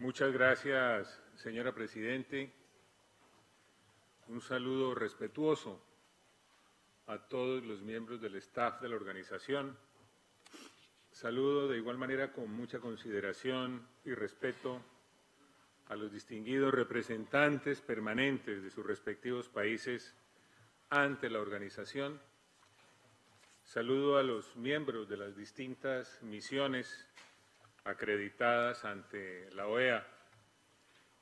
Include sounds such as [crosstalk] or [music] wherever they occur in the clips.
Muchas gracias, señora Presidente. Un saludo respetuoso a todos los miembros del staff de la organización. Saludo de igual manera con mucha consideración y respeto a los distinguidos representantes permanentes de sus respectivos países ante la organización. Saludo a los miembros de las distintas misiones acreditadas ante la OEA.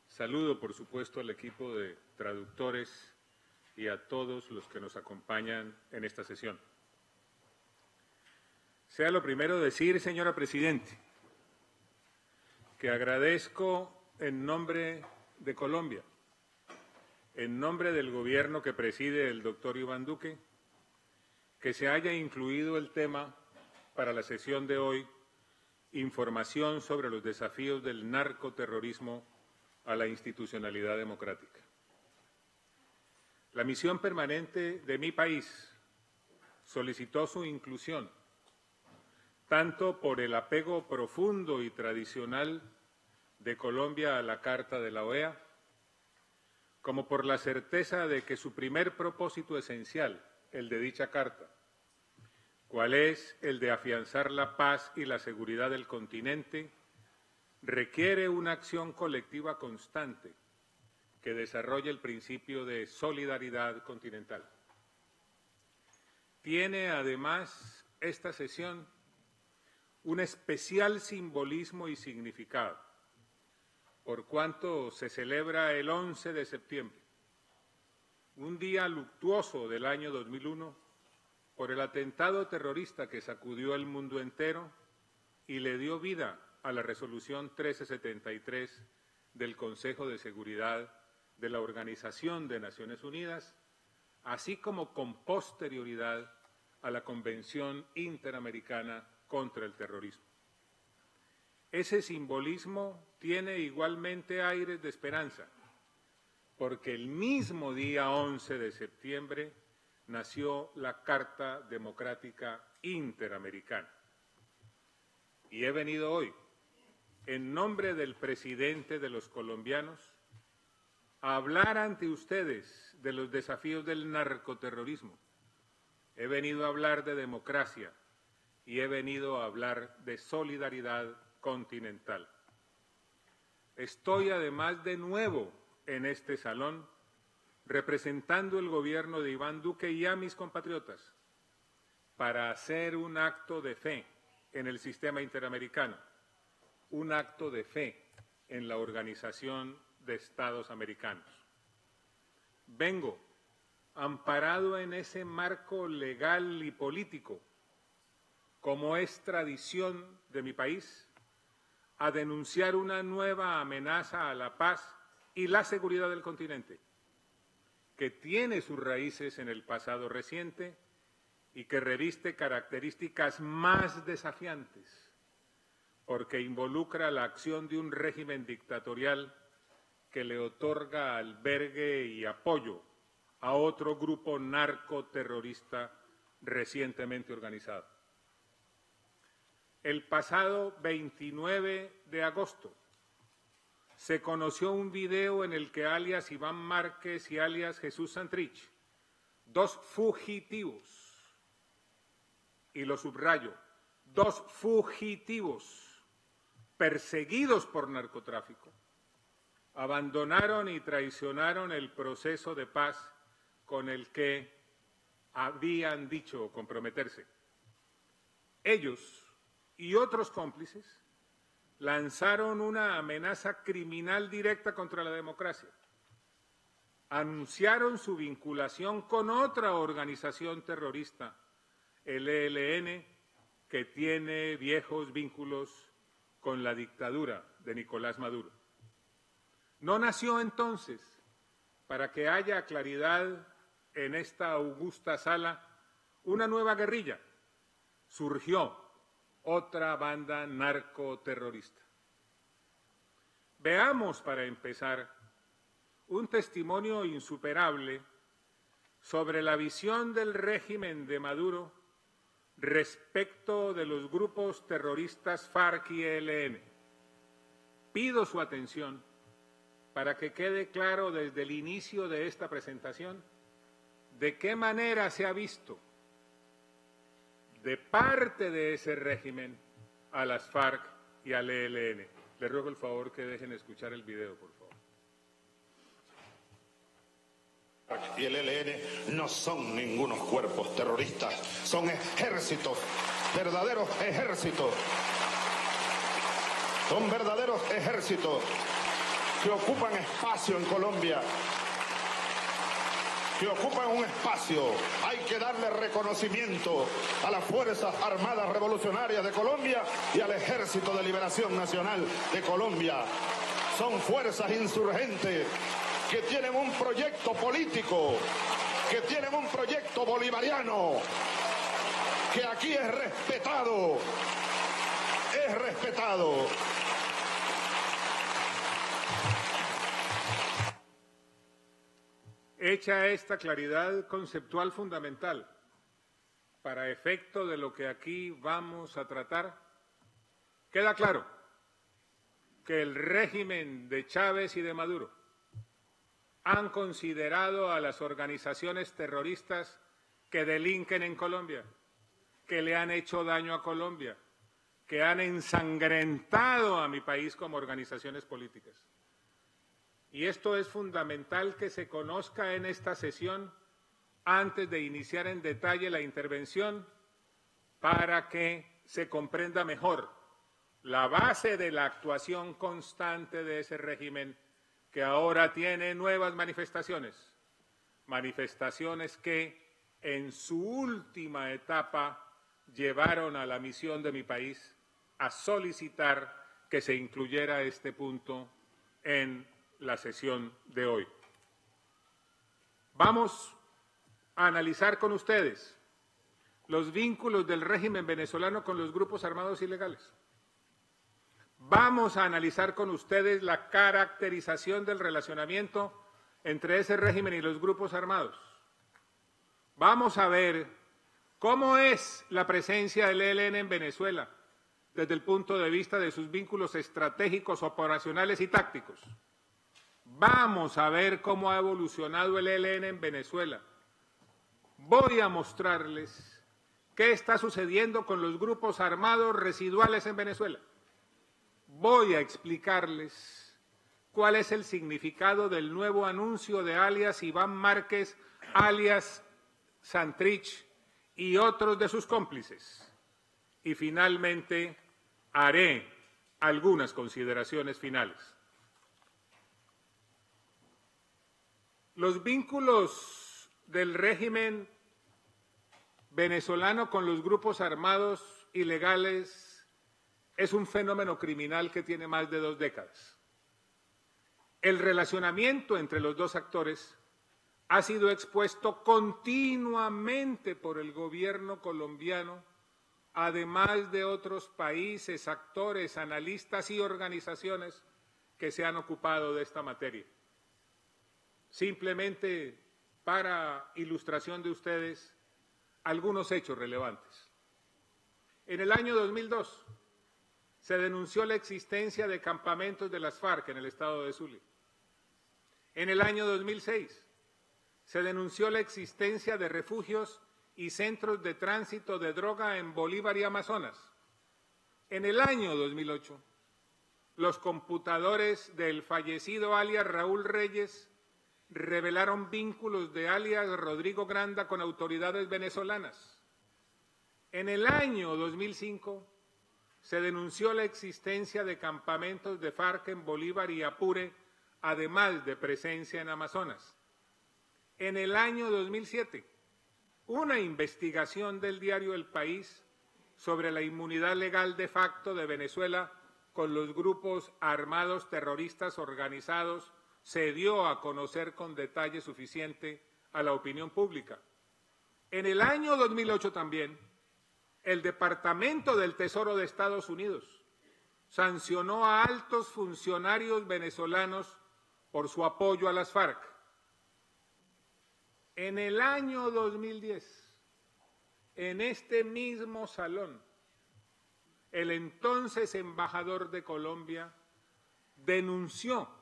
Saludo, por supuesto, al equipo de traductores y a todos los que nos acompañan en esta sesión. Sea lo primero decir, señora Presidente, que agradezco en nombre de Colombia, en nombre del gobierno que preside el doctor Iván Duque, que se haya incluido el tema para la sesión de hoy, información sobre los desafíos del narcoterrorismo a la institucionalidad democrática. La misión permanente de mi país solicitó su inclusión, tanto por el apego profundo y tradicional de Colombia a la Carta de la OEA, como por la certeza de que su primer propósito esencial, el de dicha Carta, cual es el de afianzar la paz y la seguridad del continente, requiere una acción colectiva constante que desarrolle el principio de solidaridad continental. Tiene además esta sesión un especial simbolismo y significado, por cuanto se celebra el 11 de septiembre, un día luctuoso del año 2001, por el atentado terrorista que sacudió el mundo entero y le dio vida a la resolución 1373 del Consejo de Seguridad de la Organización de Naciones Unidas, así como con posterioridad a la Convención Interamericana contra el Terrorismo. Ese simbolismo tiene igualmente aires de esperanza, porque el mismo día 11 de septiembre nació la Carta Democrática Interamericana. Y he venido hoy, en nombre del presidente de los colombianos, a hablar ante ustedes de los desafíos del narcoterrorismo. He venido a hablar de democracia y he venido a hablar de solidaridad continental. Estoy además de nuevo en este salón representando el gobierno de Iván Duque y a mis compatriotas para hacer un acto de fe en el sistema interamericano, un acto de fe en la Organización de Estados Americanos. Vengo, amparado en ese marco legal y político, como es tradición de mi país, a denunciar una nueva amenaza a la paz y la seguridad del continente, que tiene sus raíces en el pasado reciente y que reviste características más desafiantes, porque involucra la acción de un régimen dictatorial que le otorga albergue y apoyo a otro grupo narcoterrorista recientemente organizado. El pasado 29 de agosto se conoció un video en el que alias Iván Márquez y alias Jesús Santrich, dos fugitivos, y lo subrayo, dos fugitivos perseguidos por narcotráfico, abandonaron y traicionaron el proceso de paz con el que habían dicho comprometerse. Ellos y otros cómplices lanzaron una amenaza criminal directa contra la democracia. Anunciaron su vinculación con otra organización terrorista, el ELN, que tiene viejos vínculos con la dictadura de Nicolás Maduro. No nació entonces, para que haya claridad en esta augusta sala, una nueva guerrilla. Surgió otra banda narcoterrorista. Veamos, para empezar, un testimonio insuperable sobre la visión del régimen de Maduro respecto de los grupos terroristas FARC y ELN pido su atención para que quede claro desde el inicio de esta presentación de qué manera se ha visto de parte de ese régimen a las FARC y al ELN. Les ruego el favor que dejen escuchar el video, por favor. Y el ELN no son ningunos cuerpos terroristas, son ejércitos, verdaderos ejércitos. Son verdaderos ejércitos que ocupan espacio en Colombia, que ocupan un espacio. Hay que darle reconocimiento a las Fuerzas Armadas Revolucionarias de Colombia y al Ejército de Liberación Nacional de Colombia. Son fuerzas insurgentes que tienen un proyecto político, que tienen un proyecto bolivariano, que aquí es respetado, es respetado. Hecha esta claridad conceptual fundamental para efecto de lo que aquí vamos a tratar, queda claro que el régimen de Chávez y de Maduro han considerado a las organizaciones terroristas que delinquen en Colombia, que le han hecho daño a Colombia, que han ensangrentado a mi país como organizaciones políticas. Y esto es fundamental que se conozca en esta sesión antes de iniciar en detalle la intervención para que se comprenda mejor la base de la actuación constante de ese régimen que ahora tiene nuevas manifestaciones, manifestaciones que en su última etapa llevaron a la misión de mi país a solicitar que se incluyera este punto en la sesión de hoy. Vamos a analizar con ustedes los vínculos del régimen venezolano con los grupos armados ilegales. Vamos a analizar con ustedes la caracterización del relacionamiento entre ese régimen y los grupos armados. Vamos a ver cómo es la presencia del ELN en Venezuela desde el punto de vista de sus vínculos estratégicos, operacionales y tácticos. Vamos a ver cómo ha evolucionado el ELN en Venezuela. Voy a mostrarles qué está sucediendo con los grupos armados residuales en Venezuela. Voy a explicarles cuál es el significado del nuevo anuncio de alias Iván Márquez, alias Santrich y otros de sus cómplices. Y finalmente haré algunas consideraciones finales. Los vínculos del régimen venezolano con los grupos armados ilegales es un fenómeno criminal que tiene más de dos décadas. El relacionamiento entre los dos actores ha sido expuesto continuamente por el gobierno colombiano, además de otros países, actores, analistas y organizaciones que se han ocupado de esta materia. Simplemente para ilustración de ustedes, algunos hechos relevantes. En el año 2002 se denunció la existencia de campamentos de las FARC en el estado de Zulia. En el año 2006 se denunció la existencia de refugios y centros de tránsito de droga en Bolívar y Amazonas. En el año 2008, los computadores del fallecido alias Raúl Reyes revelaron vínculos de alias Rodrigo Granda con autoridades venezolanas. En el año 2005 se denunció la existencia de campamentos de FARC en Bolívar y Apure, además de presencia en Amazonas. En el año 2007, una investigación del diario El País sobre la inmunidad legal de facto de Venezuela con los grupos armados terroristas organizados se dio a conocer con detalle suficiente a la opinión pública. En el año 2008 también, el Departamento del Tesoro de Estados Unidos sancionó a altos funcionarios venezolanos por su apoyo a las FARC. En el año 2010, en este mismo salón, el entonces embajador de Colombia denunció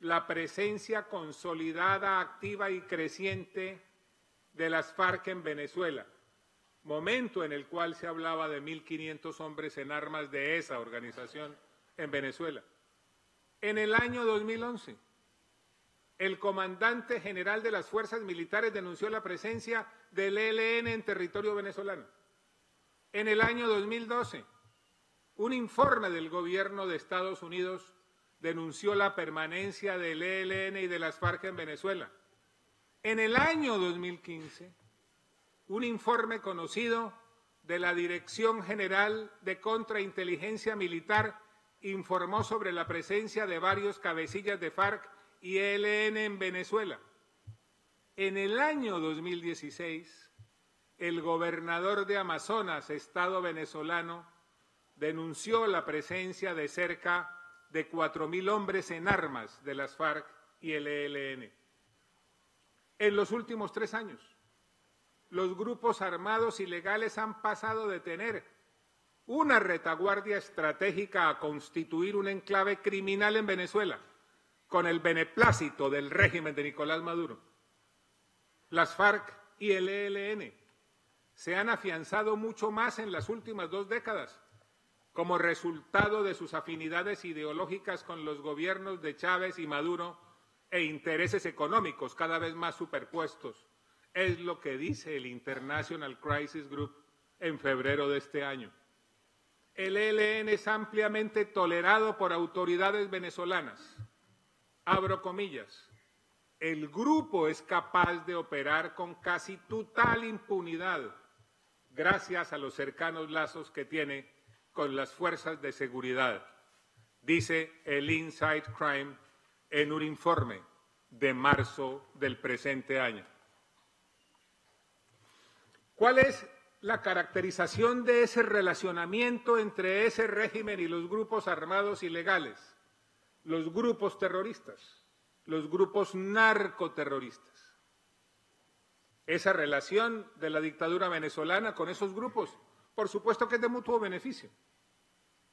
la presencia consolidada, activa y creciente de las FARC en Venezuela, momento en el cual se hablaba de 1.500 hombres en armas de esa organización en Venezuela. En el año 2011, el comandante general de las fuerzas militares denunció la presencia del ELN en territorio venezolano. En el año 2012, un informe del gobierno de Estados Unidos denunció la permanencia del ELN y de las FARC en Venezuela. En el año 2015, un informe conocido de la Dirección General de Contrainteligencia Militar informó sobre la presencia de varios cabecillas de FARC y ELN en Venezuela. En el año 2016, el gobernador de Amazonas, Estado venezolano, denunció la presencia de cerca de 4.000 hombres en armas de las FARC y el ELN. En los últimos tres años, los grupos armados ilegales han pasado de tener una retaguardia estratégica a constituir un enclave criminal en Venezuela con el beneplácito del régimen de Nicolás Maduro. Las FARC y el ELN se han afianzado mucho más en las últimas dos décadas como resultado de sus afinidades ideológicas con los gobiernos de Chávez y Maduro e intereses económicos cada vez más superpuestos. Es lo que dice el International Crisis Group en febrero de este año. El ELN es ampliamente tolerado por autoridades venezolanas abro comillas, el grupo es capaz de operar con casi total impunidad gracias a los cercanos lazos que tiene con las fuerzas de seguridad, dice el Inside Crime en un informe de marzo del presente año. ¿Cuál es la caracterización de ese relacionamiento entre ese régimen y los grupos armados ilegales? los grupos terroristas, los grupos narcoterroristas. Esa relación de la dictadura venezolana con esos grupos, por supuesto que es de mutuo beneficio.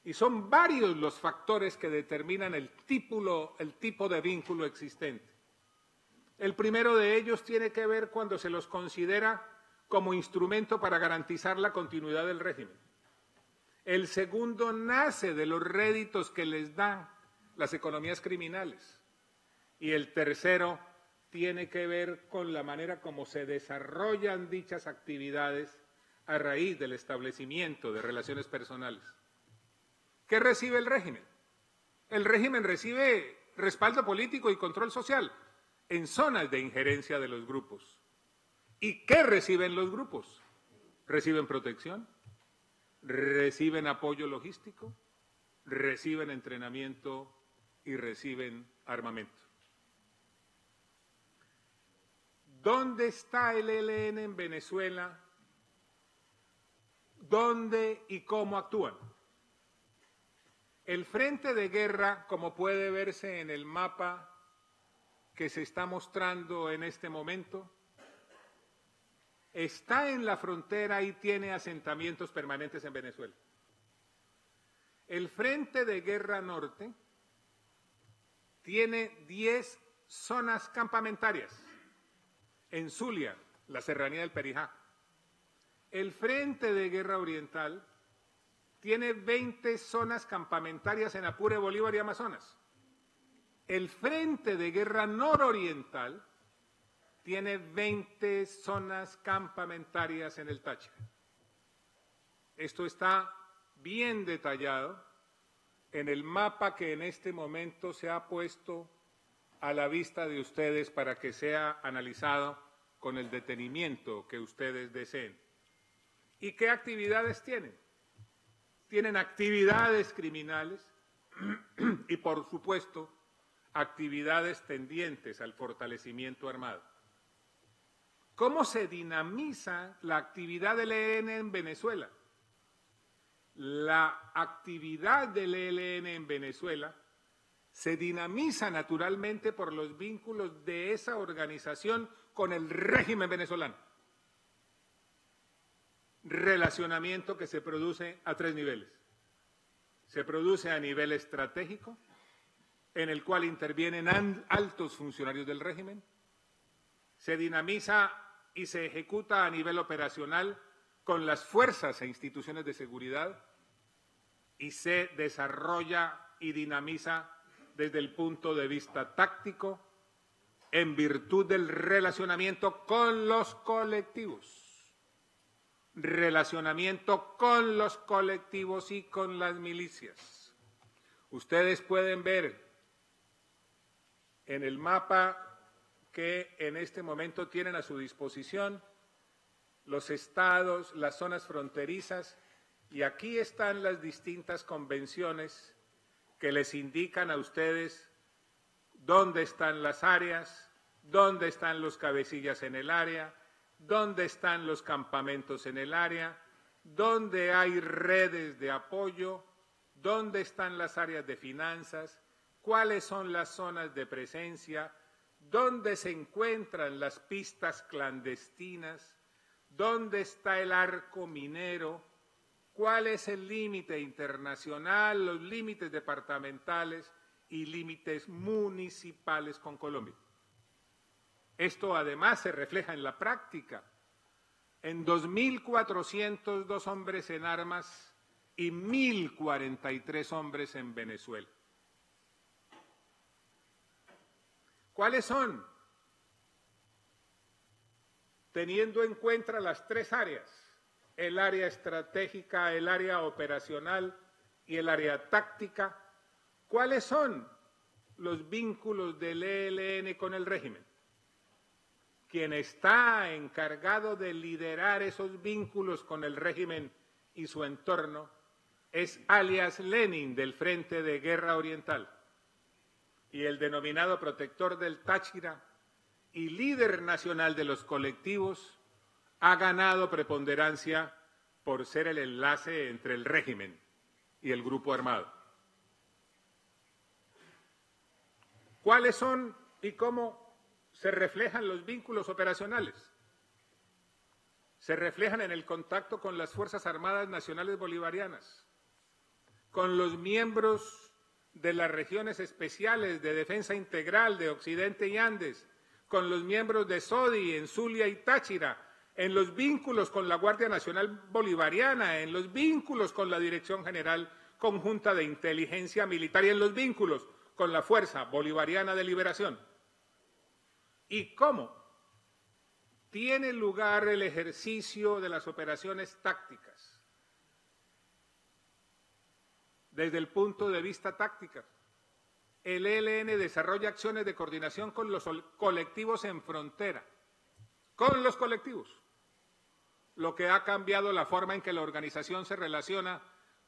Y son varios los factores que determinan el, tipo de vínculo existente. El primero de ellos tiene que ver cuando se los considera como instrumento para garantizar la continuidad del régimen. El segundo nace de los réditos que les dan las economías criminales. Y el tercero tiene que ver con la manera como se desarrollan dichas actividades a raíz del establecimiento de relaciones personales. ¿Qué recibe el régimen? El régimen recibe respaldo político y control social en zonas de injerencia de los grupos. ¿Y qué reciben los grupos? Reciben protección, reciben apoyo logístico, reciben entrenamiento y reciben armamento. ¿Dónde está el ELN en Venezuela? ¿Dónde y cómo actúan? El frente de guerra, como puede verse en el mapa que se está mostrando en este momento, está en la frontera y tiene asentamientos permanentes en Venezuela. El frente de guerra norte tiene 10 zonas campamentarias en Zulia, la serranía del Perijá. El Frente de Guerra Oriental tiene 20 zonas campamentarias en Apure, Bolívar y Amazonas. El Frente de Guerra Nororiental tiene 20 zonas campamentarias en el Táchira. Esto está bien detallado en el mapa que en este momento se ha puesto a la vista de ustedes para que sea analizado con el detenimiento que ustedes deseen. ¿Y qué actividades tienen? Tienen actividades criminales [clears throat] y, por supuesto, actividades tendientes al fortalecimiento armado. ¿Cómo se dinamiza la actividad del EN en Venezuela? la actividad del ELN en Venezuela se dinamiza naturalmente por los vínculos de esa organización con el régimen venezolano. Relacionamiento que se produce a tres niveles. Se produce a nivel estratégico, en el cual intervienen altos funcionarios del régimen. Se dinamiza y se ejecuta a nivel operacional con las fuerzas e instituciones de seguridad y se desarrolla y dinamiza desde el punto de vista táctico en virtud del relacionamiento con los colectivos. Relacionamiento con los colectivos y con las milicias. Ustedes pueden ver en el mapa que en este momento tienen a su disposición los estados, las zonas fronterizas, y aquí están las distintas convenciones que les indican a ustedes dónde están las áreas, dónde están los cabecillas en el área, dónde están los campamentos en el área, dónde hay redes de apoyo, dónde están las áreas de finanzas, cuáles son las zonas de presencia, dónde se encuentran las pistas clandestinas, dónde está el arco minero, cuál es el límite internacional, los límites departamentales y límites municipales con Colombia. Esto además se refleja en la práctica. En 2.402 hombres en armas y 1.043 hombres en Venezuela. ¿Cuáles son? Teniendo en cuenta las tres áreas, el área estratégica, el área operacional y el área táctica, ¿cuáles son los vínculos del ELN con el régimen? Quien está encargado de liderar esos vínculos con el régimen y su entorno es alias Lenin del Frente de Guerra Oriental y el denominado protector del Táchira y líder nacional de los colectivos, ha ganado preponderancia por ser el enlace entre el régimen y el grupo armado. ¿Cuáles son y cómo se reflejan los vínculos operacionales? Se reflejan en el contacto con las Fuerzas Armadas Nacionales Bolivarianas, con los miembros de las regiones especiales de defensa integral de Occidente y Andes, con los miembros de SODI en Zulia y Táchira, en los vínculos con la Guardia Nacional Bolivariana, en los vínculos con la Dirección General Conjunta de Inteligencia Militar y en los vínculos con la Fuerza Bolivariana de Liberación. ¿Y cómo? Tiene lugar el ejercicio de las operaciones tácticas desde el punto de vista táctico. El ELN desarrolla acciones de coordinación con los colectivos en frontera, con los colectivos, lo que ha cambiado la forma en que la organización se relaciona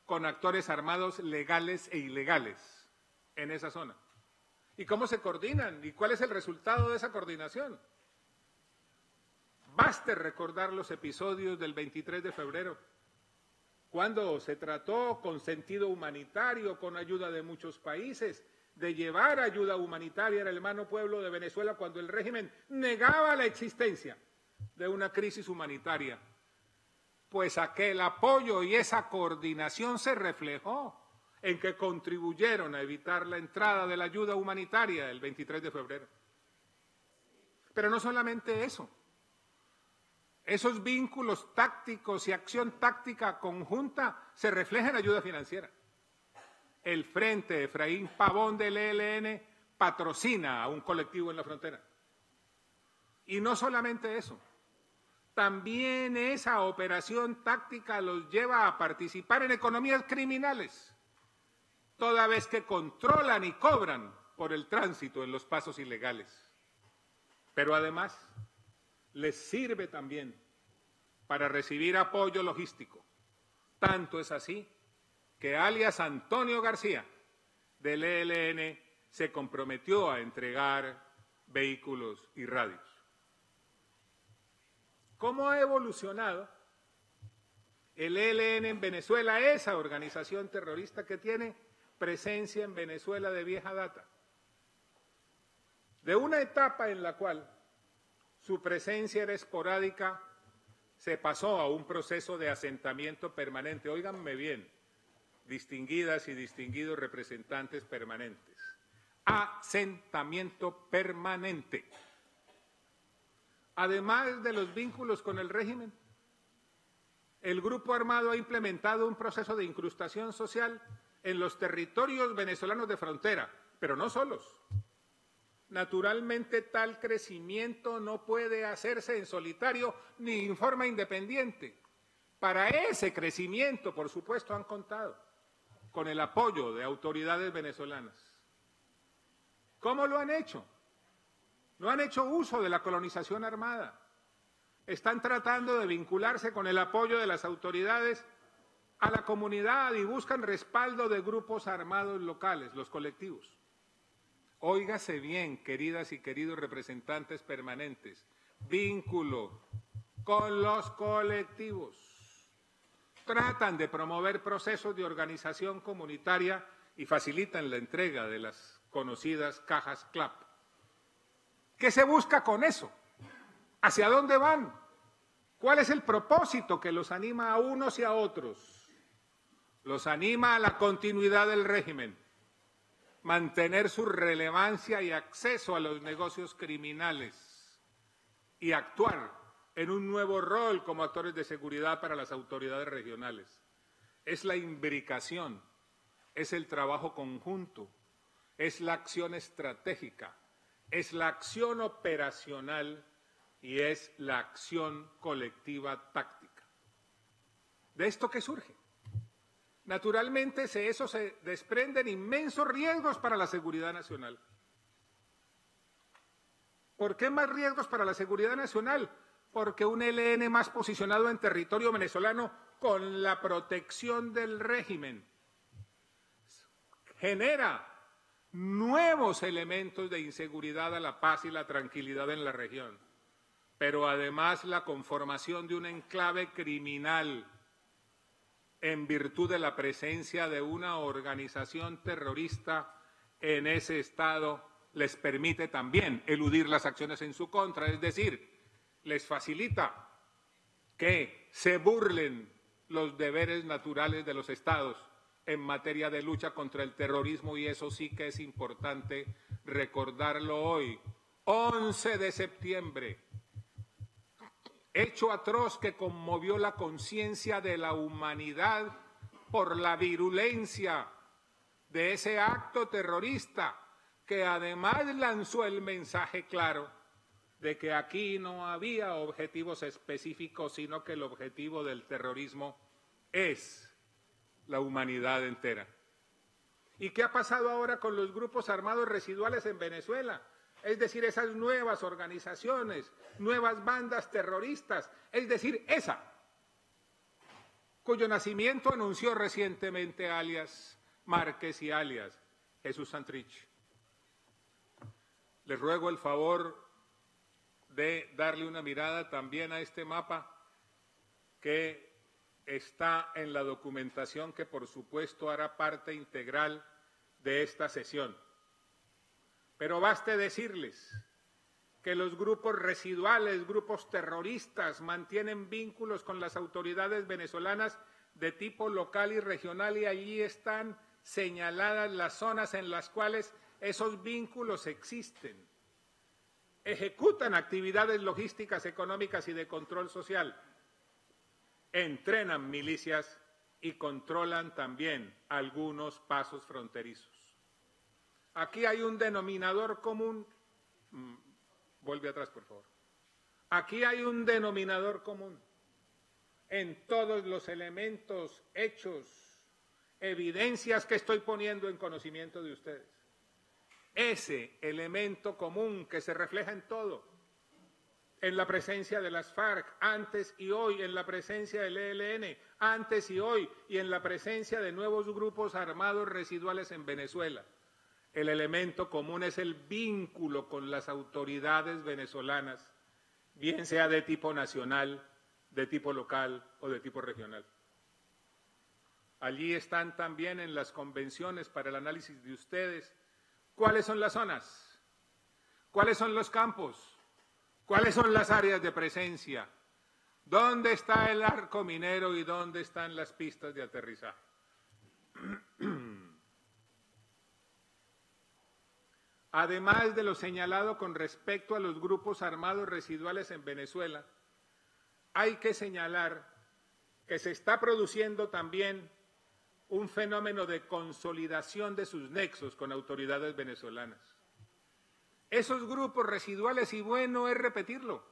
con actores armados legales e ilegales en esa zona. ¿Y cómo se coordinan? ¿Y cuál es el resultado de esa coordinación? Baste recordar los episodios del 23 de febrero cuando se trató con sentido humanitario, con ayuda de muchos países, de llevar ayuda humanitaria al hermano pueblo de Venezuela cuando el régimen negaba la existencia de una crisis humanitaria. Pues aquel apoyo y esa coordinación se reflejó en que contribuyeron a evitar la entrada de la ayuda humanitaria el 23 de febrero. Pero no solamente eso. Esos vínculos tácticos y acción táctica conjunta se reflejan en ayuda financiera. El Frente Efraín Pavón del ELN patrocina a un colectivo en la frontera. Y no solamente eso, también esa operación táctica los lleva a participar en economías criminales, toda vez que controlan y cobran por el tránsito en los pasos ilegales. Pero además, les sirve también para recibir apoyo logístico. Tanto es así que alias Antonio García del ELN se comprometió a entregar vehículos y radios. ¿Cómo ha evolucionado el ELN en Venezuela, esa organización terrorista que tiene presencia en Venezuela de vieja data? De una etapa en la cual su presencia era esporádica, se pasó a un proceso de asentamiento permanente. Óiganme bien, distinguidas y distinguidos representantes permanentes. asentamiento permanente. Además de los vínculos con el régimen, el grupo armado ha implementado un proceso de incrustación social en los territorios venezolanos de frontera, pero no solos. Naturalmente tal crecimiento no puede hacerse en solitario ni en forma independiente. Para ese crecimiento, por supuesto, han contado con el apoyo de autoridades venezolanas. ¿Cómo lo han hecho? No han hecho uso de la colonización armada. Están tratando de vincularse con el apoyo de las autoridades a la comunidad y buscan respaldo de grupos armados locales, los colectivos. Óigase bien, queridas y queridos representantes permanentes, vínculo con los colectivos. Tratan de promover procesos de organización comunitaria y facilitan la entrega de las conocidas cajas CLAP. ¿Qué se busca con eso? ¿Hacia dónde van? ¿Cuál es el propósito que los anima a unos y a otros? Los anima a la continuidad del régimen, mantener su relevancia y acceso a los negocios criminales y actuar en un nuevo rol como actores de seguridad para las autoridades regionales. Es la imbricación, es el trabajo conjunto, es la acción estratégica, es la acción operacional y es la acción colectiva táctica. ¿De esto qué surge? Naturalmente, de eso se desprenden inmensos riesgos para la seguridad nacional. ¿Por qué más riesgos para la seguridad nacional? Porque un ELN más posicionado en territorio venezolano con la protección del régimen genera nuevos elementos de inseguridad a la paz y la tranquilidad en la región, pero además la conformación de un enclave criminal en virtud de la presencia de una organización terrorista en ese Estado les permite también eludir las acciones en su contra, es decir, les facilita que se burlen los deberes naturales de los Estados en materia de lucha contra el terrorismo y eso sí que es importante recordarlo hoy. 11 de septiembre, hecho atroz que conmovió la conciencia de la humanidad por la virulencia de ese acto terrorista que además lanzó el mensaje claro de que aquí no había objetivos específicos, sino que el objetivo del terrorismo es la humanidad entera. ¿Y qué ha pasado ahora con los grupos armados residuales en Venezuela? Es decir, esas nuevas organizaciones, nuevas bandas terroristas, es decir, esa, cuyo nacimiento anunció recientemente alias Márquez y alias Jesús Santrich. Les ruego el favor de darle una mirada también a este mapa que está en la documentación que por supuesto hará parte integral de esta sesión. Pero baste decirles que los grupos residuales, grupos terroristas, mantienen vínculos con las autoridades venezolanas de tipo local y regional y allí están señaladas las zonas en las cuales esos vínculos existen. Ejecutan actividades logísticas, económicas y de control social entrenan milicias y controlan también algunos pasos fronterizos. Aquí hay un denominador común. Mm, vuelve atrás, por favor. Aquí hay un denominador común en todos los elementos, hechos, evidencias que estoy poniendo en conocimiento de ustedes. Ese elemento común que se refleja en todo en la presencia de las FARC, antes y hoy en la presencia del ELN, antes y hoy y en la presencia de nuevos grupos armados residuales en Venezuela. El elemento común es el vínculo con las autoridades venezolanas, bien sea de tipo nacional, de tipo local o de tipo regional. Allí están también en las convenciones para el análisis de ustedes cuáles son las zonas, cuáles son los campos, ¿Cuáles son las áreas de presencia? ¿Dónde está el arco minero y dónde están las pistas de aterrizaje? Además de lo señalado con respecto a los grupos armados residuales en Venezuela, hay que señalar que se está produciendo también un fenómeno de consolidación de sus nexos con autoridades venezolanas. Esos grupos residuales, y bueno es repetirlo,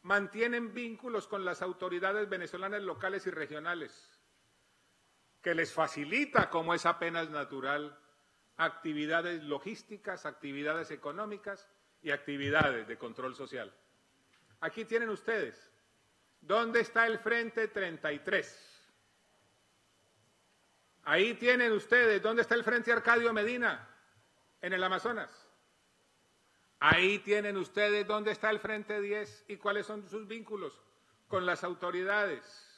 mantienen vínculos con las autoridades venezolanas locales y regionales, que les facilita, como es apenas natural, actividades logísticas, actividades económicas y actividades de control social. Aquí tienen ustedes, ¿dónde está el Frente 33? Ahí tienen ustedes, ¿dónde está el Frente Arcadio Medina? En el Amazonas. Ahí tienen ustedes dónde está el Frente 10 y cuáles son sus vínculos con las autoridades.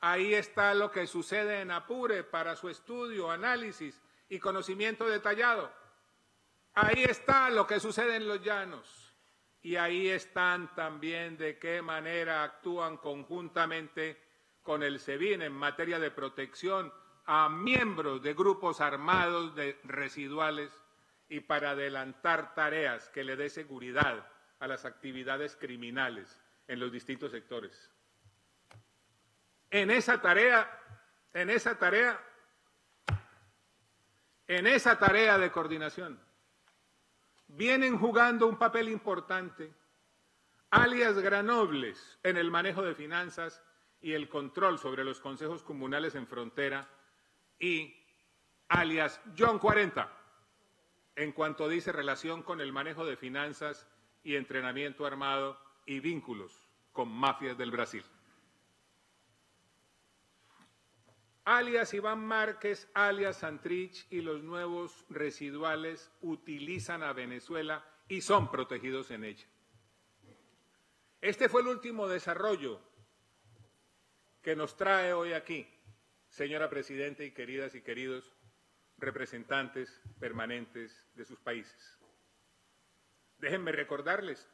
Ahí está lo que sucede en Apure para su estudio, análisis y conocimiento detallado. Ahí está lo que sucede en los llanos. Y ahí están también de qué manera actúan conjuntamente con el SEBIN en materia de protección a miembros de grupos armados de residuales y para adelantar tareas que le dé seguridad a las actividades criminales en los distintos sectores. En esa tarea, en esa tarea, en esa tarea de coordinación, vienen jugando un papel importante alias Granobles en el manejo de finanzas y el control sobre los consejos comunales en frontera y alias John 40 en cuanto dice relación con el manejo de finanzas y entrenamiento armado y vínculos con mafias del Brasil. Alias Iván Márquez, alias Santrich y los nuevos residuales utilizan a Venezuela y son protegidos en ella. Este fue el último desarrollo que nos trae hoy aquí, señora Presidenta y queridas y queridos, representantes permanentes de sus países. Déjenme recordarles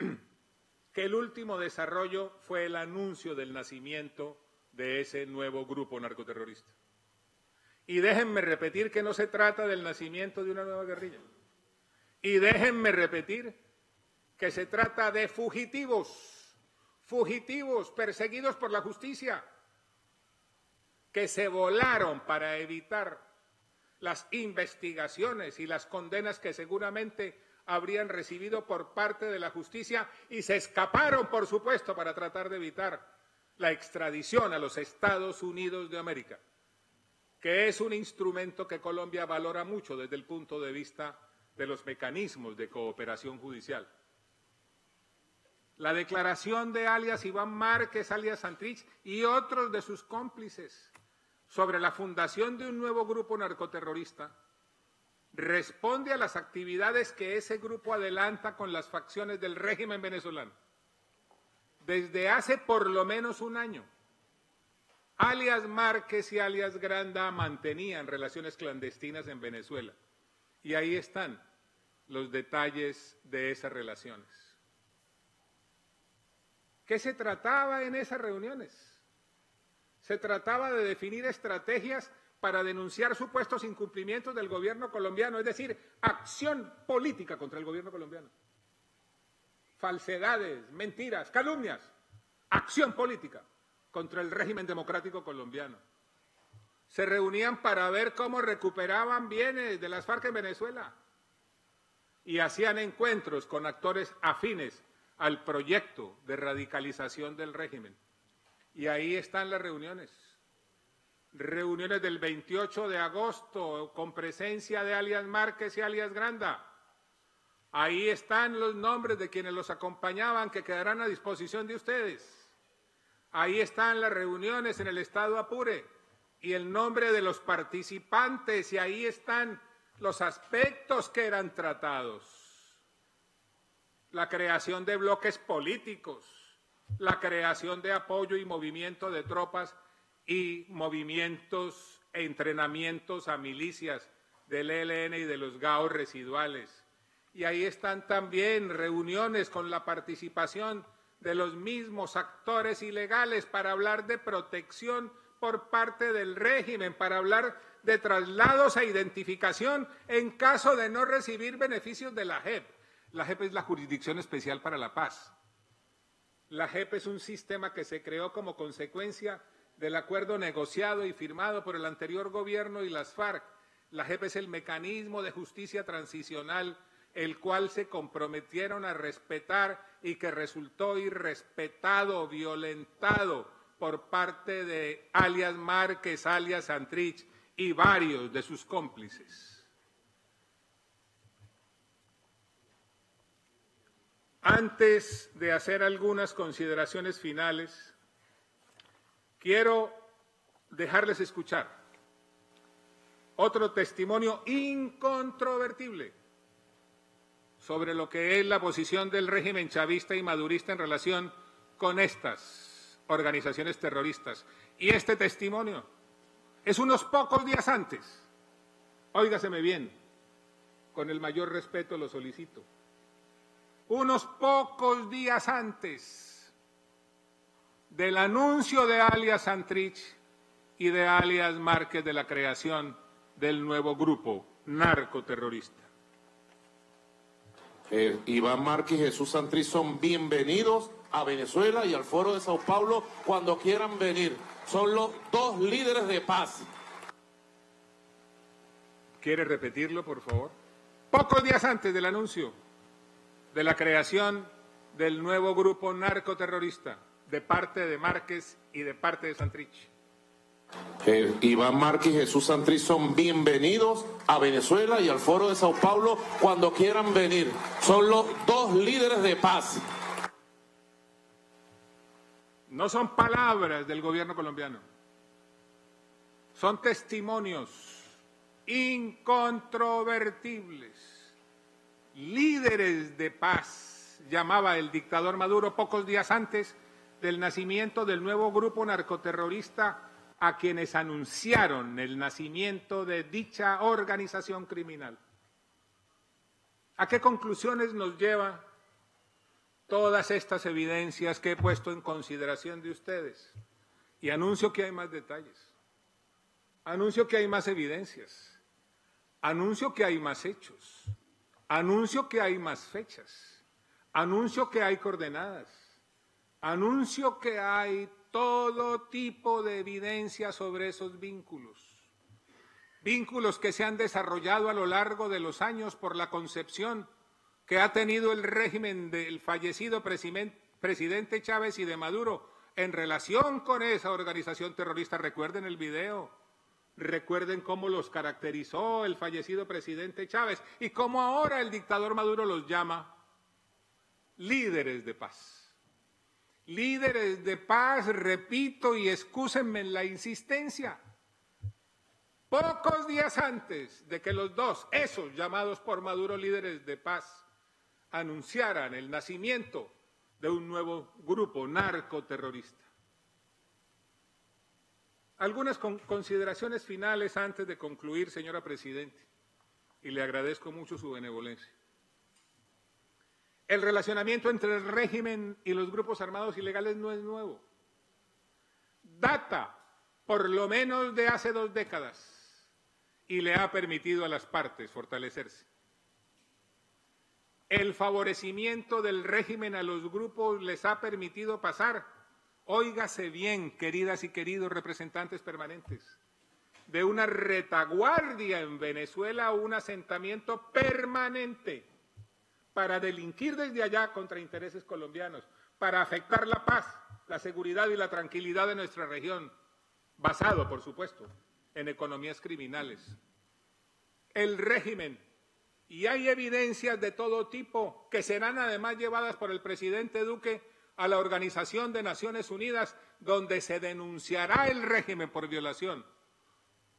[clears throat] que el último desarrollo fue el anuncio del nacimiento de ese nuevo grupo narcoterrorista. Y déjenme repetir que no se trata del nacimiento de una nueva guerrilla. Y déjenme repetir que se trata de fugitivos, fugitivos perseguidos por la justicia, que se volaron para evitar las investigaciones y las condenas que seguramente habrían recibido por parte de la justicia y se escaparon, por supuesto, para tratar de evitar la extradición a los Estados Unidos de América, que es un instrumento que Colombia valora mucho desde el punto de vista de los mecanismos de cooperación judicial. La declaración de alias Iván Márquez, alias Santrich y otros de sus cómplices sobre la fundación de un nuevo grupo narcoterrorista responde a las actividades que ese grupo adelanta con las facciones del régimen venezolano. Desde hace por lo menos un año, alias Márquez y alias Granda mantenían relaciones clandestinas en Venezuela. Y ahí están los detalles de esas relaciones. ¿Qué se trataba en esas reuniones? Se trataba de definir estrategias para denunciar supuestos incumplimientos del gobierno colombiano, es decir, acción política contra el gobierno colombiano. Falsedades, mentiras, calumnias, acción política contra el régimen democrático colombiano. Se reunían para ver cómo recuperaban bienes de las FARC en Venezuela y hacían encuentros con actores afines al proyecto de radicalización del régimen. Y ahí están las reuniones. Reuniones del 28 de agosto con presencia de alias Márquez y alias Granda. Ahí están los nombres de quienes los acompañaban que quedarán a disposición de ustedes. Ahí están las reuniones en el estado Apure y el nombre de los participantes y ahí están los aspectos que eran tratados. La creación de bloques políticos, la creación de apoyo y movimiento de tropas y movimientos e entrenamientos a milicias del ELN y de los GAO residuales. Y ahí están también reuniones con la participación de los mismos actores ilegales para hablar de protección por parte del régimen, para hablar de traslados e identificación en caso de no recibir beneficios de la JEP. La JEP es la Jurisdicción Especial para la Paz. La JEP es un sistema que se creó como consecuencia del acuerdo negociado y firmado por el anterior gobierno y las FARC. La JEP es el mecanismo de justicia transicional el cual se comprometieron a respetar y que resultó irrespetado, violentado por parte de alias Márquez, alias Santrich y varios de sus cómplices. Antes de hacer algunas consideraciones finales, quiero dejarles escuchar otro testimonio incontrovertible sobre lo que es la posición del régimen chavista y madurista en relación con estas organizaciones terroristas. Y este testimonio es unos pocos días antes. Óigaseme bien, con el mayor respeto lo solicito. Unos pocos días antes del anuncio de alias Santrich y de alias Márquez de la creación del nuevo grupo narcoterrorista. Eh, Iván Márquez y Jesús Santriz son bienvenidos a Venezuela y al Foro de Sao Paulo cuando quieran venir. Son los dos líderes de paz. ¿Quiere repetirlo, por favor? Pocos días antes del anuncio de la creación del nuevo grupo narcoterrorista de parte de Márquez y de parte de Santrich. Eh, Iván Márquez y Jesús Santriz son bienvenidos a Venezuela y al Foro de Sao Paulo cuando quieran venir. Son los dos líderes de paz. No son palabras del gobierno colombiano, son testimonios incontrovertibles, líderes de paz, llamaba el dictador Maduro pocos días antes del nacimiento del nuevo grupo narcoterrorista a quienes anunciaron el nacimiento de dicha organización criminal. ¿A qué conclusiones nos lleva todas estas evidencias que he puesto en consideración de ustedes? Y anuncio que hay más detalles. Anuncio que hay más evidencias. Anuncio que hay más hechos. Anuncio que hay más fechas. Anuncio que hay coordenadas. Anuncio que hay todo tipo de evidencia sobre esos vínculos. Vínculos que se han desarrollado a lo largo de los años por la concepción que ha tenido el régimen del fallecido presidente Chávez y de Maduro en relación con esa organización terrorista. Recuerden el video, recuerden cómo los caracterizó el fallecido presidente Chávez y cómo ahora el dictador Maduro los llama líderes de paz líderes de paz, repito y excúsenme en la insistencia, pocos días antes de que los dos, esos llamados por Maduro líderes de paz, anunciaran el nacimiento de un nuevo grupo narcoterrorista. Algunas consideraciones finales antes de concluir, señora Presidente, y le agradezco mucho su benevolencia. El relacionamiento entre el régimen y los grupos armados ilegales no es nuevo. Data por lo menos de hace dos décadas y le ha permitido a las partes fortalecerse. El favorecimiento del régimen a los grupos les ha permitido pasar, óigase bien, queridas y queridos representantes permanentes, de una retaguardia en Venezuela a un asentamiento permanente para delinquir desde allá contra intereses colombianos, para afectar la paz, la seguridad y la tranquilidad de nuestra región, basado, por supuesto, en economías criminales. El régimen, y hay evidencias de todo tipo que serán además llevadas por el presidente Duque a la Organización de Naciones Unidas, donde se denunciará el régimen por violación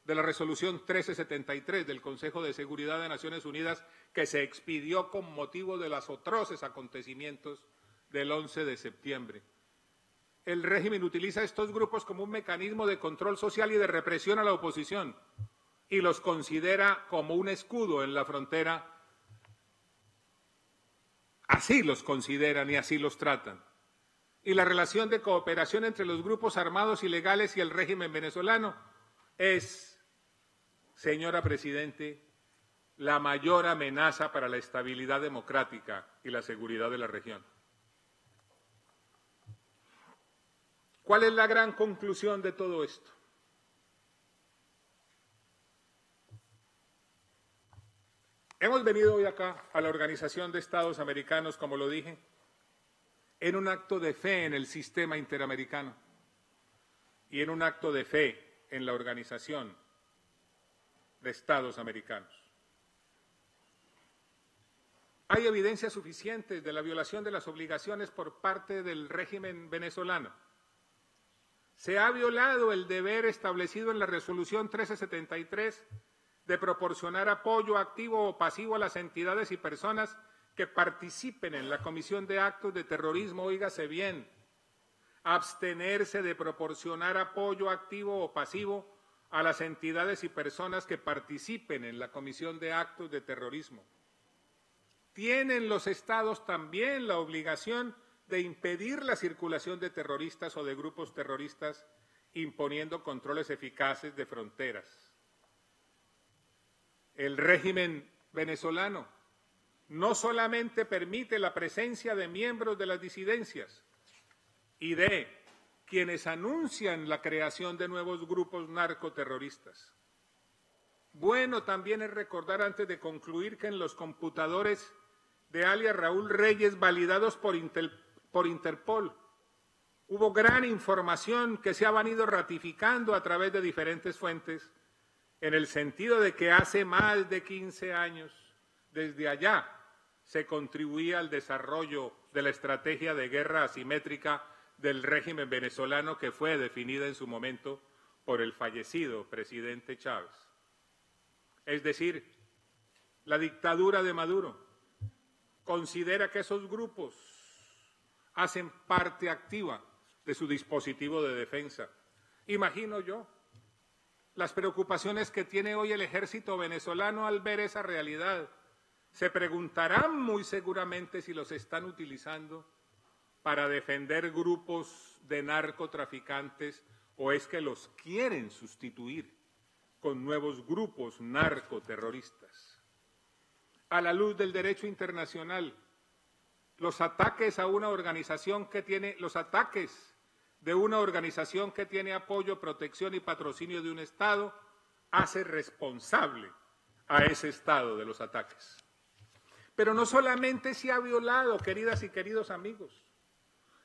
de la resolución 1373 del Consejo de Seguridad de Naciones Unidas que se expidió con motivo de los atroces acontecimientos del 11 de septiembre. El régimen utiliza estos grupos como un mecanismo de control social y de represión a la oposición y los considera como un escudo en la frontera. Así los consideran y así los tratan. Y la relación de cooperación entre los grupos armados ilegales y el régimen venezolano es señora Presidente, la mayor amenaza para la estabilidad democrática y la seguridad de la región. ¿Cuál es la gran conclusión de todo esto? Hemos venido hoy acá a la Organización de Estados Americanos, como lo dije, en un acto de fe en el sistema interamericano y en un acto de fe en la Organización Estados Americanos. Hay evidencias suficientes de la violación de las obligaciones por parte del régimen venezolano. Se ha violado el deber establecido en la resolución 1373 de proporcionar apoyo activo o pasivo a las entidades y personas que participen en la comisión de actos de terrorismo, oígase bien, abstenerse de proporcionar apoyo activo o pasivo a las entidades y personas que participen en la comisión de actos de terrorismo. Tienen los estados también la obligación de impedir la circulación de terroristas o de grupos terroristas imponiendo controles eficaces de fronteras el régimen venezolano no solamente permite la presencia de miembros de las disidencias y de quienes anuncian la creación de nuevos grupos narcoterroristas. Bueno también es recordar antes de concluir que en los computadores de alias Raúl Reyes validados por, por Interpol hubo gran información que se ha venido ratificando a través de diferentes fuentes en el sentido de que hace más de 15 años, desde allá, se contribuía al desarrollo de la estrategia de guerra asimétrica del régimen venezolano que fue definida en su momento por el fallecido presidente Chávez. Es decir, la dictadura de Maduro considera que esos grupos hacen parte activa de su dispositivo de defensa. Imagino yo las preocupaciones que tiene hoy el ejército venezolano al ver esa realidad. Se preguntarán muy seguramente si los están utilizando para defender grupos de narcotraficantes o es que los quieren sustituir con nuevos grupos narcoterroristas. A la luz del derecho internacional, los ataques a una organización que tiene, los ataques de una organización que tiene apoyo, protección y patrocinio de un Estado hace responsable a ese Estado de los ataques. Pero no solamente se ha violado, queridas y queridos amigos,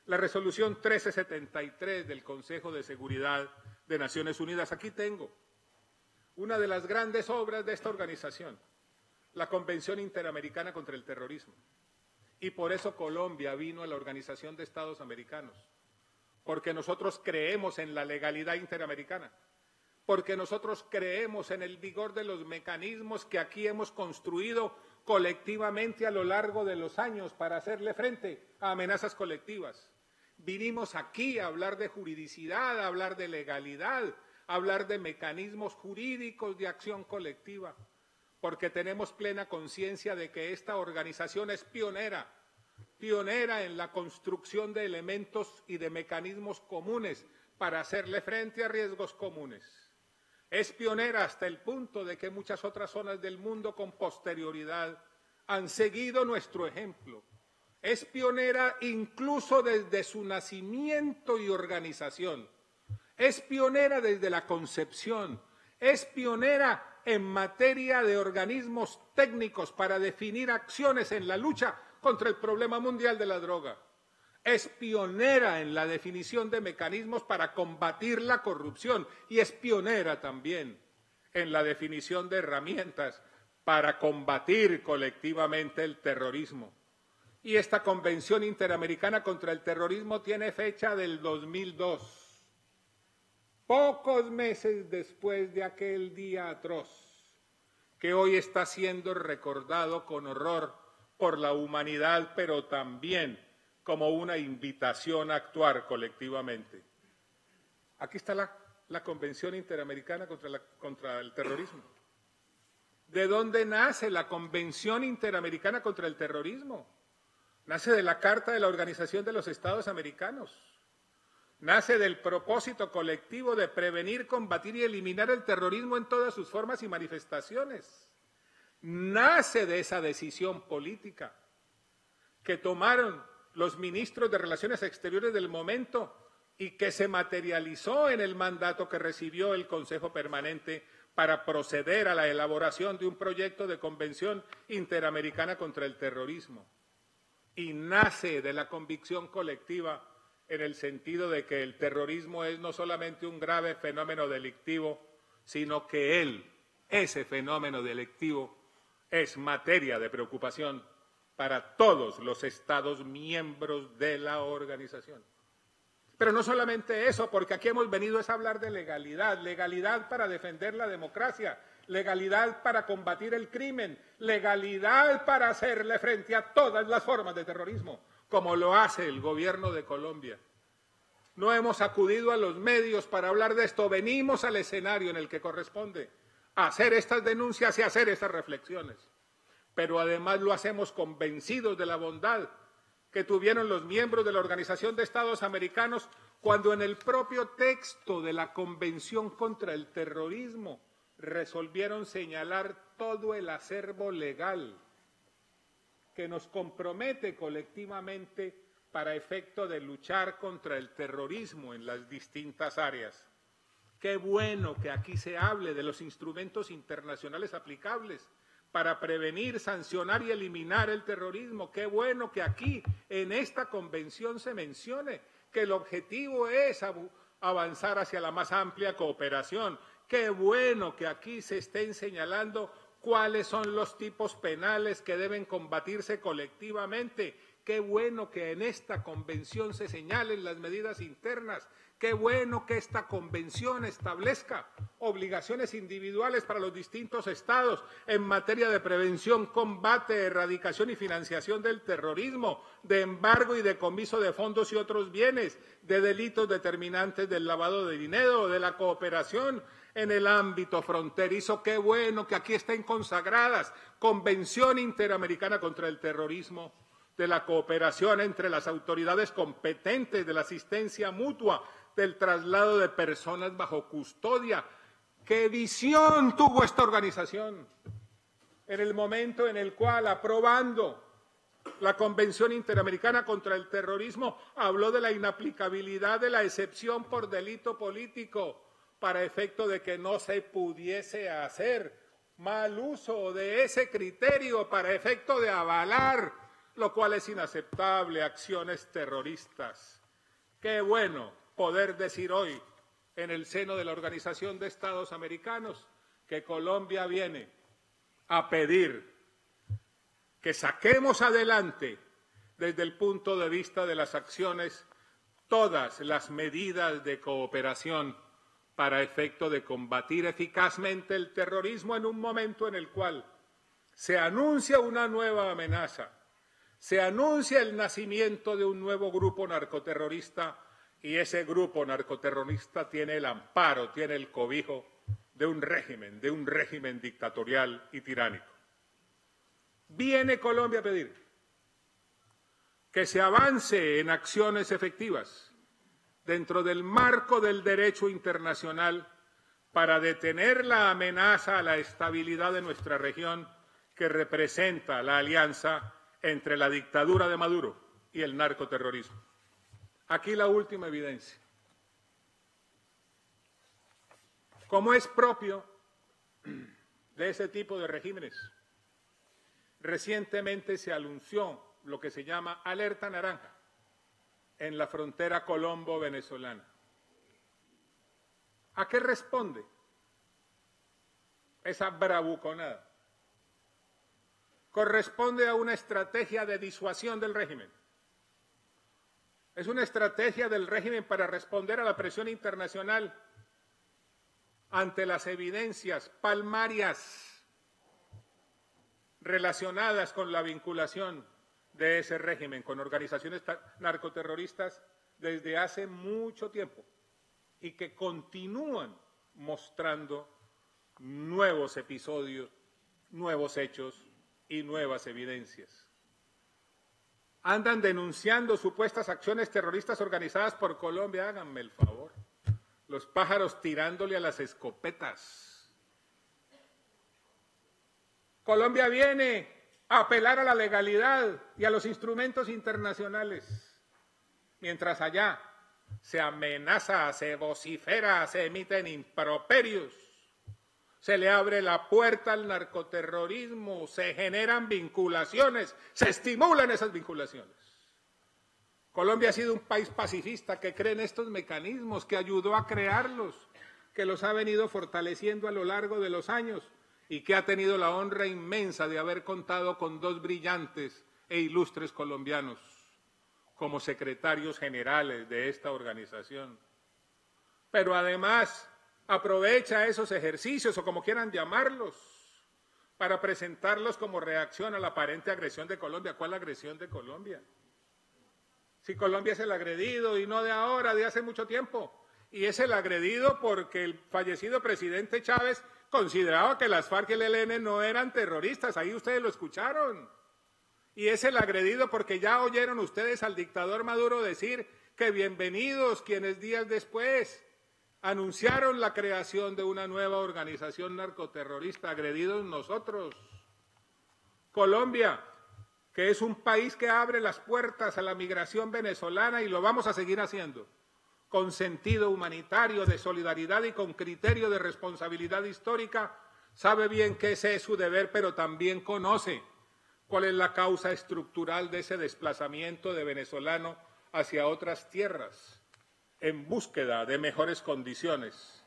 la resolución 1373 del Consejo de Seguridad de Naciones Unidas. Aquí tengo una de las grandes obras de esta organización, la Convención Interamericana contra el Terrorismo. Y por eso Colombia vino a la Organización de Estados Americanos porque nosotros creemos en la legalidad interamericana, porque nosotros creemos en el vigor de los mecanismos que aquí hemos construido colectivamente a lo largo de los años para hacerle frente a amenazas colectivas. Vinimos aquí a hablar de juridicidad, a hablar de legalidad, a hablar de mecanismos jurídicos de acción colectiva, porque tenemos plena conciencia de que esta organización es pionera pionera en la construcción de elementos y de mecanismos comunes para hacerle frente a riesgos comunes. Es pionera hasta el punto de que muchas otras zonas del mundo con posterioridad han seguido nuestro ejemplo. Es pionera incluso desde su nacimiento y organización. Es pionera desde la concepción. Es pionera en materia de organismos técnicos para definir acciones en la lucha contra el problema mundial de la droga. Es pionera en la definición de mecanismos para combatir la corrupción y es pionera también en la definición de herramientas para combatir colectivamente el terrorismo. Y esta Convención Interamericana contra el Terrorismo tiene fecha del 2002, pocos meses después de aquel día atroz, que hoy está siendo recordado con horror por la humanidad, pero también como una invitación a actuar colectivamente. Aquí está la, Convención Interamericana contra, contra el Terrorismo. ¿De dónde nace la Convención Interamericana contra el Terrorismo? Nace de la Carta de la Organización de los Estados Americanos. nace del propósito colectivo de prevenir, combatir y eliminar el terrorismo en todas sus formas y manifestaciones. Nace de esa decisión política que tomaron los ministros de Relaciones Exteriores del momento y que se materializó en el mandato que recibió el Consejo Permanente para proceder a la elaboración de un proyecto de convención interamericana contra el terrorismo. Y nace de la convicción colectiva en el sentido de que el terrorismo es no solamente un grave fenómeno delictivo, sino que él, ese fenómeno delictivo, es materia de preocupación para todos los Estados miembros de la organización. Pero no solamente eso, porque aquí hemos venido a hablar de legalidad, legalidad para defender la democracia, legalidad para combatir el crimen, legalidad para hacerle frente a todas las formas de terrorismo, como lo hace el gobierno de Colombia. No hemos acudido a los medios para hablar de esto, venimos al escenario en el que corresponde hacer estas denuncias y hacer estas reflexiones. Pero además lo hacemos convencidos de la bondad que tuvieron los miembros de la Organización de Estados Americanos cuando en el propio texto de la Convención contra el Terrorismo resolvieron señalar todo el acervo legal que nos compromete colectivamente para efecto de luchar contra el terrorismo en las distintas áreas. Qué bueno que aquí se hable de los instrumentos internacionales aplicables para prevenir, sancionar y eliminar el terrorismo. Qué bueno que aquí, en esta convención, se mencione que el objetivo es avanzar hacia la más amplia cooperación. Qué bueno que aquí se estén señalando cuáles son los tipos penales que deben combatirse colectivamente. Qué bueno que en esta convención se señalen las medidas internas. Qué bueno que esta convención establezca obligaciones individuales para los distintos estados en materia de prevención, combate, erradicación y financiación del terrorismo, de embargo y decomiso de fondos y otros bienes, de delitos determinantes del lavado de dinero, de la cooperación en el ámbito fronterizo. Qué bueno que aquí estén consagradas Convención Interamericana contra el Terrorismo, de la cooperación entre las autoridades competentes, de la asistencia mutua, del traslado de personas bajo custodia. ¿Qué visión tuvo esta organización en el momento en el cual, aprobando la Convención Interamericana contra el Terrorismo, habló de la inaplicabilidad de la excepción por delito político? Para efecto de que no se pudiese hacer mal uso de ese criterio para efecto de avalar, lo cual es inaceptable, acciones terroristas. Qué bueno poder decir hoy en el seno de la Organización de Estados Americanos que Colombia viene a pedir que saquemos adelante desde el punto de vista de las acciones todas las medidas de cooperación para efecto de combatir eficazmente el terrorismo en un momento en el cual se anuncia una nueva amenaza, se anuncia el nacimiento de un nuevo grupo narcoterrorista y ese grupo narcoterrorista tiene el amparo, tiene el cobijo de un régimen, de un régimen dictatorial y tiránico. Viene Colombia a pedir que se avance en acciones efectivas dentro del marco del derecho internacional para detener la amenaza a la estabilidad de nuestra región que representa la alianza entre la dictadura de Maduro y el narcoterrorismo. Aquí la última evidencia. Como es propio de ese tipo de regímenes, recientemente se anunció lo que se llama alerta naranja en la frontera colombo-venezolana. ¿A qué responde esa bravuconada? Corresponde a una estrategia de disuasión del régimen. Es una estrategia del régimen para responder a la presión internacional ante las evidencias palmarias relacionadas con la vinculación de ese régimen con organizaciones narcoterroristas desde hace mucho tiempo y que continúan mostrando nuevos episodios, nuevos hechos y nuevas evidencias. andan denunciando supuestas acciones terroristas organizadas por Colombia, háganme el favor. Los pájaros tirándole a las escopetas. Colombia viene apelar a la legalidad y a los instrumentos internacionales, mientras allá se amenaza, se vocifera, se emiten improperios, se le abre la puerta al narcoterrorismo, se generan vinculaciones, se estimulan esas vinculaciones. Colombia ha sido un país pacifista que cree en estos mecanismos, que ayudó a crearlos, que los ha venido fortaleciendo a lo largo de los años y que ha tenido la honra inmensa de haber contado con dos brillantes e ilustres colombianos como secretarios generales de esta organización. Pero además aprovecha esos ejercicios o como quieran llamarlos para presentarlos como reacción a la aparente agresión de Colombia. ¿Cuál agresión de Colombia? Si Colombia es el agredido y no de ahora, de hace mucho tiempo. Y es el agredido porque el fallecido presidente Chávez consideraba que las FARC y el ELN no eran terroristas. Ahí ustedes lo escucharon y es el agredido porque ya oyeron ustedes al dictador Maduro decir que bienvenidos quienes días después anunciaron la creación de una nueva organización narcoterrorista, agredidos nosotros. Colombia, que es un país que abre las puertas a la migración venezolana y lo vamos a seguir haciendo, con sentido humanitario, de solidaridad y con criterio de responsabilidad histórica, sabe bien que ese es su deber, pero también conoce cuál es la causa estructural de ese desplazamiento de venezolano hacia otras tierras en búsqueda de mejores condiciones.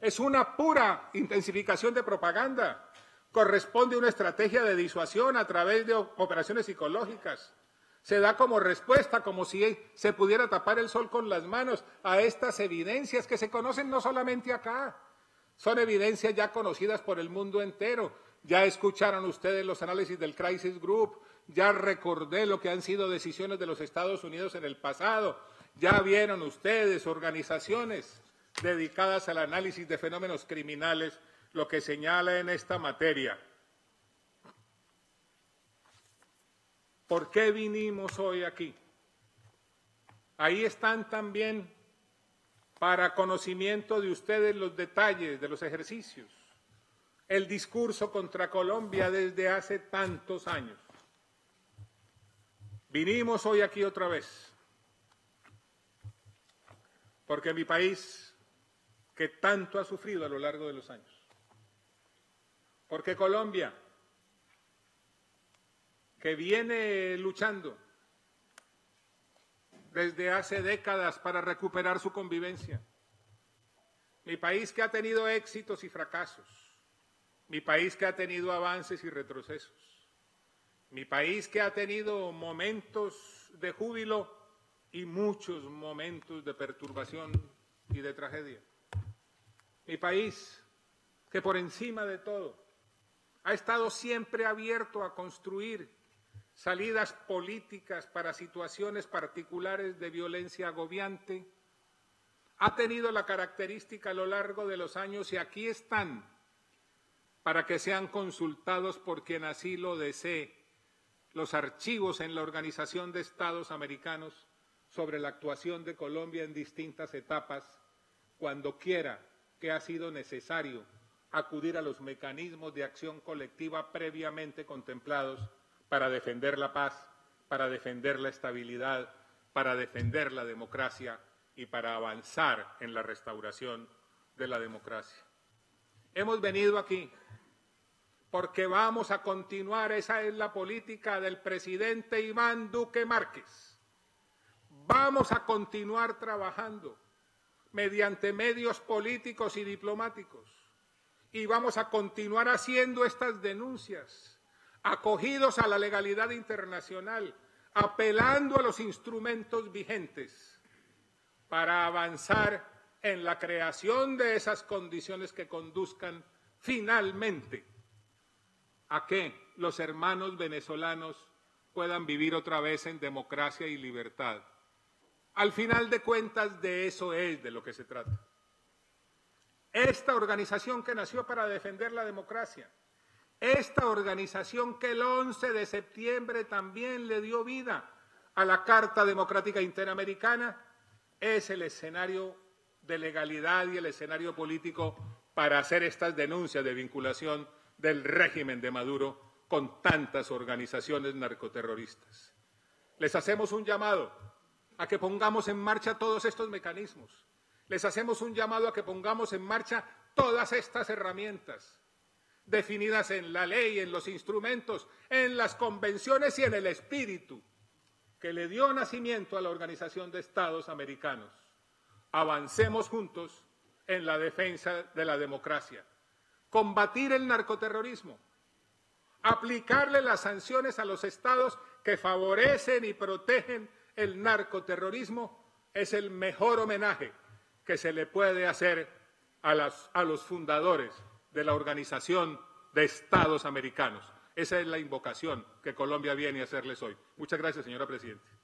Es una pura intensificación de propaganda. Corresponde a una estrategia de disuasión a través de operaciones psicológicas. Se da como respuesta, como si se pudiera tapar el sol con las manos a estas evidencias que se conocen no solamente acá, son evidencias ya conocidas por el mundo entero. Ya escucharon ustedes los análisis del Crisis Group, ya recordé lo que han sido decisiones de los Estados Unidos en el pasado, ya vieron ustedes organizaciones dedicadas al análisis de fenómenos criminales lo que señala en esta materia. ¿Por qué vinimos hoy aquí? Ahí están también para conocimiento de ustedes los detalles de los ejercicios el discurso contra Colombia desde hace tantos años. Vinimos hoy aquí otra vez, porque mi país, que tanto ha sufrido a lo largo de los años, porque Colombia, que viene luchando desde hace décadas para recuperar su convivencia, mi país que ha tenido éxitos y fracasos, mi país que ha tenido avances y retrocesos. Mi país que ha tenido momentos de júbilo y muchos momentos de perturbación y de tragedia. Mi país que por encima de todo ha estado siempre abierto a construir salidas políticas para situaciones particulares de violencia agobiante, ha tenido la característica a lo largo de los años, y aquí están para que sean consultados por quien así lo desee los archivos en la Organización de Estados Americanos sobre la actuación de Colombia en distintas etapas, cuando quiera que ha sido necesario acudir a los mecanismos de acción colectiva previamente contemplados para defender la paz, para defender la estabilidad, para defender la democracia y para avanzar en la restauración de la democracia. Hemos venido aquí porque vamos a continuar, esa es la política del presidente Iván Duque Márquez. Vamos a continuar trabajando mediante medios políticos y diplomáticos y vamos a continuar haciendo estas denuncias, acogidos a la legalidad internacional, apelando a los instrumentos vigentes para avanzar en la creación de esas condiciones que conduzcan finalmente a que los hermanos venezolanos puedan vivir otra vez en democracia y libertad. Al final de cuentas, de eso es de lo que se trata. Esta organización que nació para defender la democracia, esta organización que el 11 de septiembre también le dio vida a la Carta Democrática Interamericana, es el escenario de legalidad y el escenario político para hacer estas denuncias de vinculación del régimen de Maduro con tantas organizaciones narcoterroristas. Les hacemos un llamado a que pongamos en marcha todos estos mecanismos. Les hacemos un llamado a que pongamos en marcha todas estas herramientas definidas en la ley, en los instrumentos, en las convenciones y en el espíritu que le dio nacimiento a la Organización de Estados Americanos. Avancemos juntos en la defensa de la democracia, combatir el narcoterrorismo, aplicarle las sanciones a los estados que favorecen y protegen el narcoterrorismo es el mejor homenaje que se le puede hacer a, a los fundadores de la Organización de Estados Americanos. Esa es la invocación que Colombia viene a hacerles hoy. Muchas gracias, señora Presidenta.